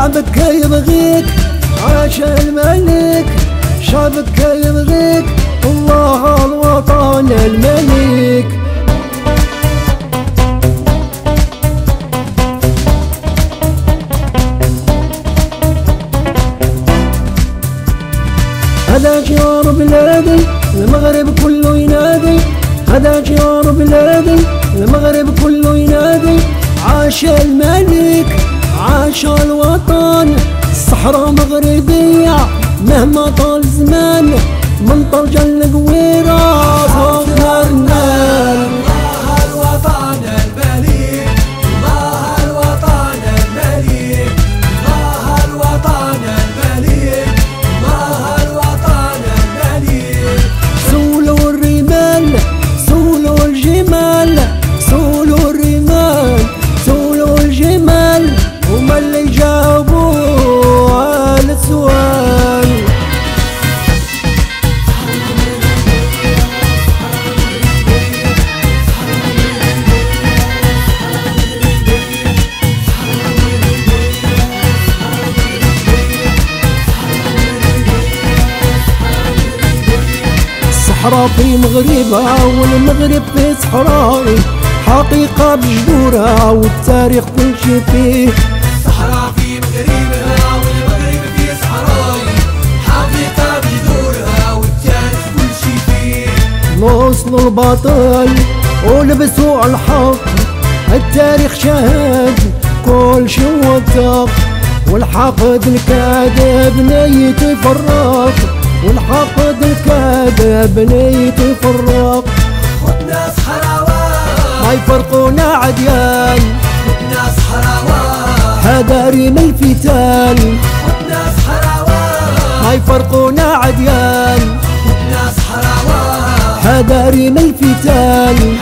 شعبك يبغيك عاش الملك. شعبك يبغيك الله الوطن الملك. هذا جيار بلادي المغرب كله ينادي. هذا جيار بلادي المغرب كله ينادي. عاش الملك عاش الوطن الصحراء مغربية مهما طال زمان من طرجة القويرة الصحراء في مغربها والمغرب في صحراء حقيقة بجذورها والتاريخ كل شي فيه. الصحراء في مغربها والمغرب في صحراء حقيقة بجذورها والتاريخ كل شي فيه وصلوا ولبسوا الحق. التاريخ شهد كل شي وثق. والحقد الكاذب نيت يفرق الكاذب نيت يفرق خدنا صحراوات ما يفرقونا عديان. خدنا صحراوات حذاري من الفتان. خدنا صحراوات ما يفرقونا عديان. خدنا صحراوات حذاري من الفتان.